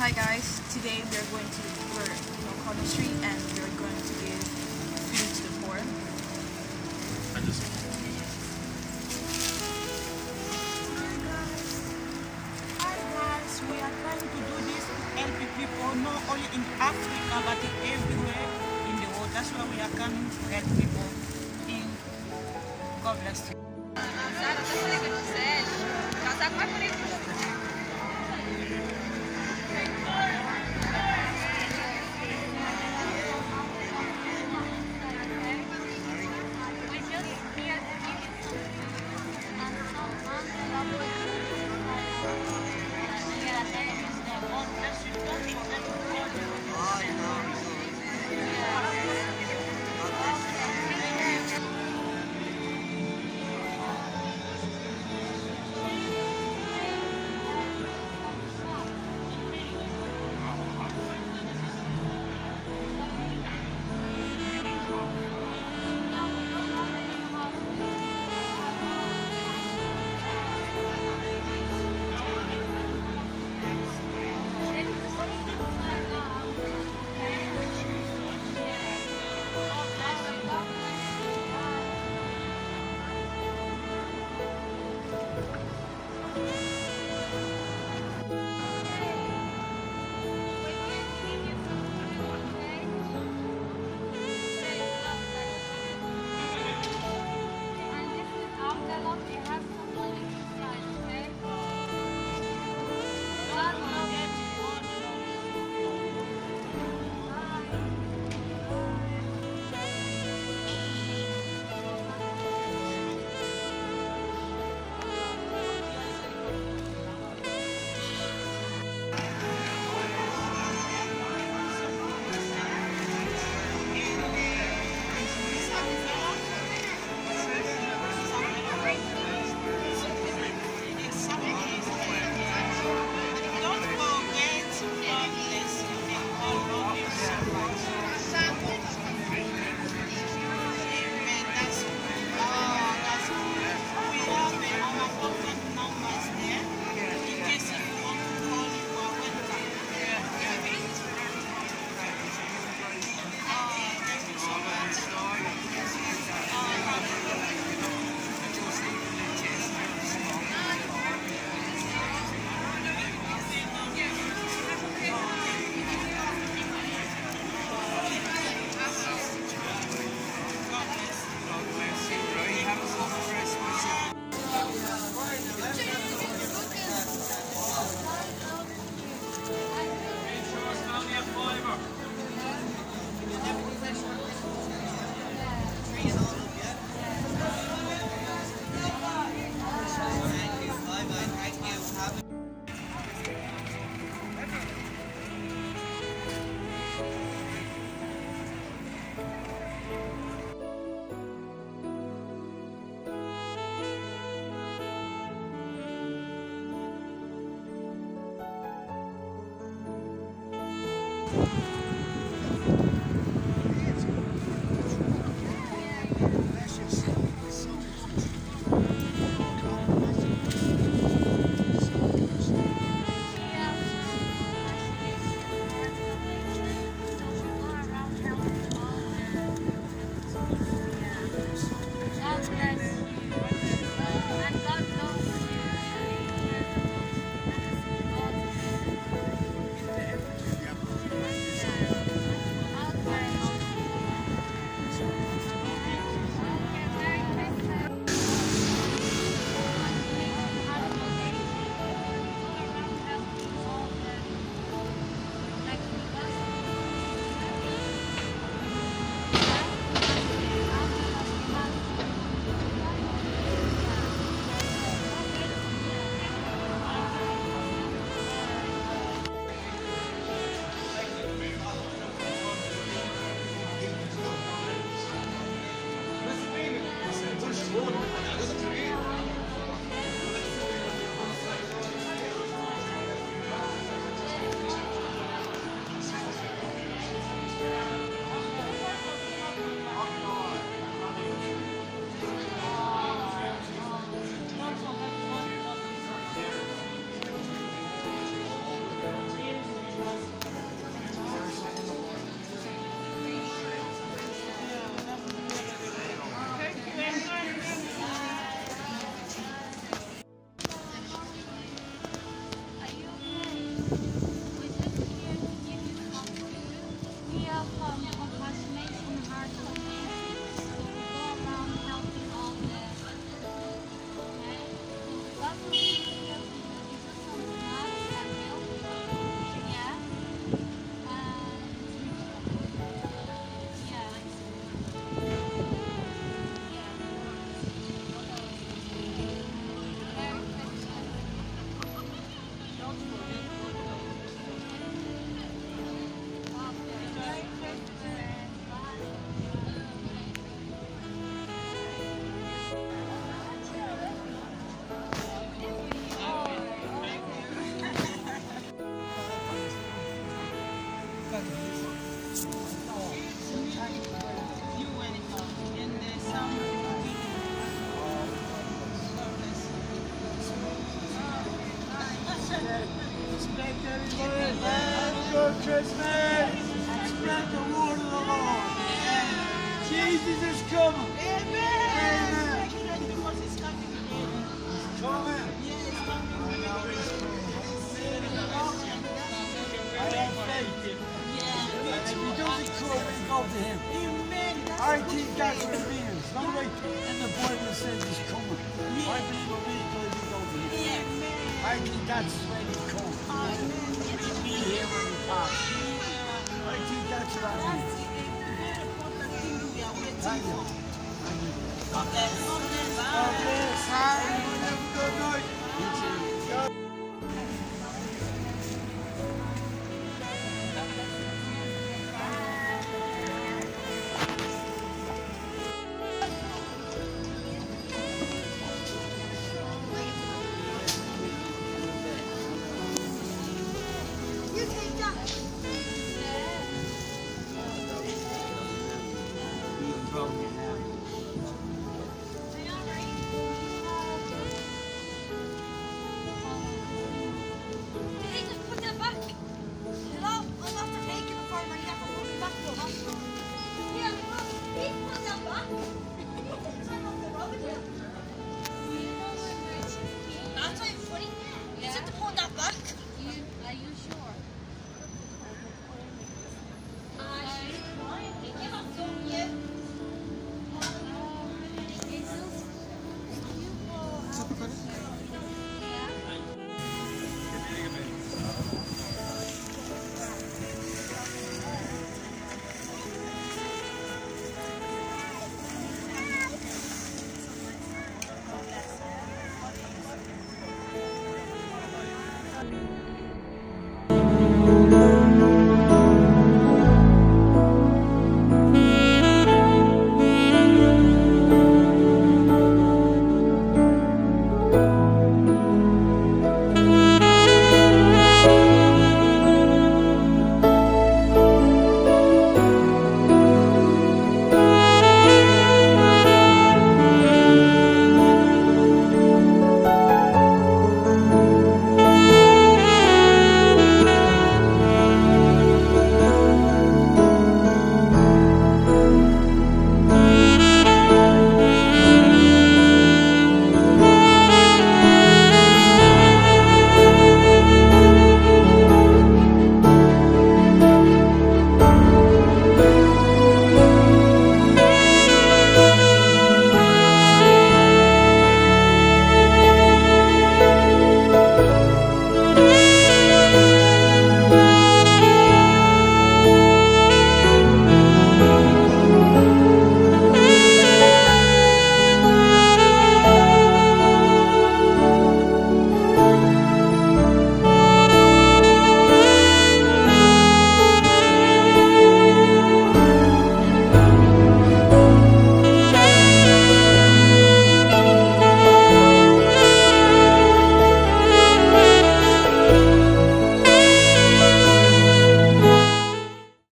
Hi guys, today we are going to we're in O'Connell Street and we are going to give food to the poor. I just Hi guys, we are trying to do this to help people not only in Africa but everywhere in the world. That's why we are coming to help people. In God bless you. To him. Amen. I think that's what faith. it means. Not like in the Bible says he's coming. I believe when we go, we go to him. I think that's when he comes. Amen. He'll be here when we pass. I think that's what I mean. That's a very important thing we are waiting Thank you. Thank you. God bless.